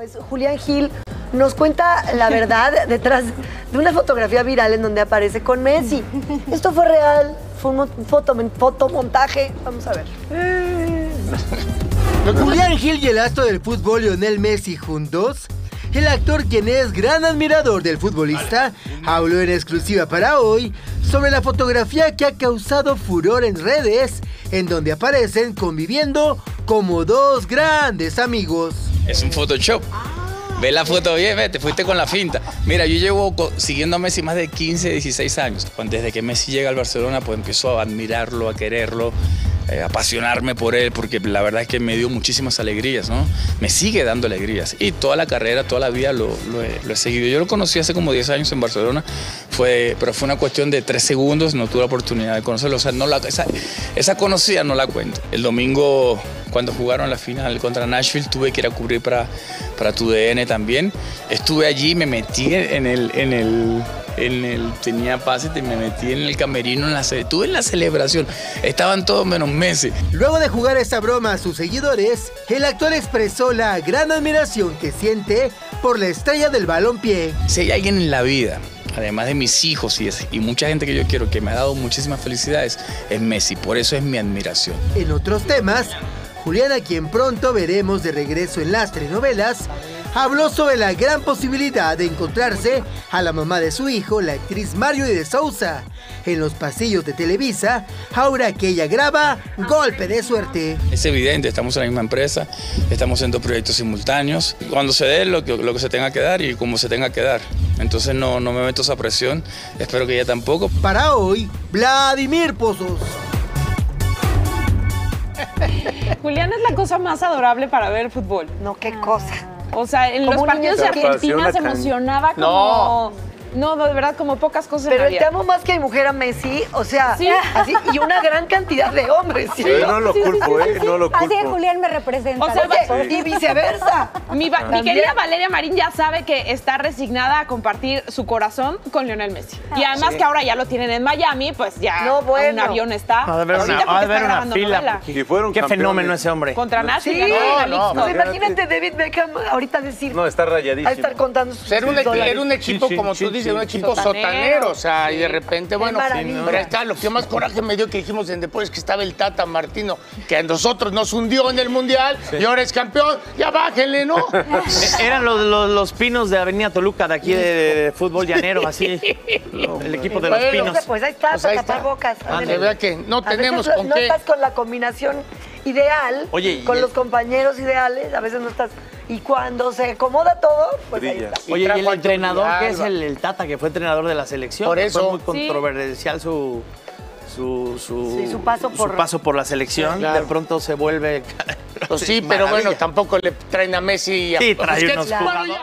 Pues Julián Gil nos cuenta la verdad detrás de una fotografía viral en donde aparece con Messi. ¿Esto fue real? ¿Fue un foto, fotomontaje? Vamos a ver. Julián Gil y el astro del fútbol Lionel Messi juntos. El actor, quien es gran admirador del futbolista, habló en exclusiva para hoy sobre la fotografía que ha causado furor en redes, en donde aparecen conviviendo como dos grandes amigos. Es un Photoshop. Ve la foto bien, ve, te fuiste con la finta. Mira, yo llevo siguiendo a Messi más de 15, 16 años. Desde que Messi llega al Barcelona, pues empiezo a admirarlo, a quererlo, eh, apasionarme por él, porque la verdad es que me dio muchísimas alegrías, ¿no? Me sigue dando alegrías. Y toda la carrera, toda la vida lo, he, seguido. Yo lo conocí hace como 10 años en Barcelona, fue, pero fue una cuestión de 3 segundos, no tuve la oportunidad de conocerlo. O sea, no la, esa, conocida no la cuento. El domingo, cuando jugaron la final contra Nashville, tuve que ir a cubrir para, para tu DN también. Estuve allí, me metí en el, en el, tenía pase, me metí en el camerino, en la, estuve en la celebración. Estaban todos menos Messi. Luego de jugar esta broma a sus seguidores, el actor expresó la gran admiración que siente por la estrella del balompié. Si hay alguien en la vida, además de mis hijos y, es- y mucha gente que yo quiero, que me ha dado muchísimas felicidades, es Messi. Por eso es mi admiración. En otros temas, Juliana, quien pronto veremos de regreso en las telenovelas, habló sobre la gran posibilidad de encontrarse a la mamá de su hijo, la actriz Mario de Sousa, en los pasillos de Televisa, ahora que ella graba Golpe de Suerte. Es evidente, estamos en la misma empresa, estamos en dos proyectos simultáneos. Cuando se dé lo que, lo que se tenga que dar y como se tenga que dar. Entonces no, no me meto esa presión, espero que ella tampoco. Para hoy, Vladimir Pozos. Julián es la cosa más adorable para ver fútbol. No, qué cosa. O sea, en Como los partidos de Argentina se emocionaba como... No. No, de verdad, como pocas cosas en Pero el te amo más que mi mujer a Messi, o sea, Sí. así, y una gran cantidad de hombres. ¿sí? No lo culpo, ¿eh? No lo Así que culpo. Julián me representa. O sea, Oye, y viceversa. Mi, va- querida Valeria Marín ya sabe que está resignada a compartir su corazón con Lionel Messi. Y además que ahora ya lo tienen en Miami, pues ya No, bueno. un avión está. Ha de haber Ahorita una, haber fila. Si fueron Qué campeones. fenómeno ese hombre. Contra Sí, Nashville. ganó la Leagues pues imagínate David Beckham ahorita decir. No, está A rayadísimo. estar contando sus Era un, equipo, como tú dices, sí. un equipo Sotanero. sotanero, o sea, y de repente, bueno, pero ahí está, lo que más coraje me dio que dijimos en después que estaba el Tata Martino, que a nosotros nos hundió en el Mundial y ahora es campeón, ya bájenle, ¿no? Eh, Eran los, los- los pinos de Avenida Toluca, de aquí de, de fútbol llanero, así. El equipo de los Bueno, pinos. Pues ahí está, Pues ahí para tapar está. bocas. Ah, que vea que no A veces tenemos no- con no qué. estás con la combinación ideal, Oye, con el- los compañeros ideales, a veces no estás. Y cuando se acomoda todo, pues ahí está. Oye, y el entrenador que es el, el Tata, que fue entrenador de la selección. Por eso. Fue muy Sí. controversial su. Su, su, Sí, su paso por- paso por la selección. Claro. De pronto se vuelve. Pues sí, pero Maravilla. bueno, tampoco le traen a Messi y a Sí, trae Busquets. unos.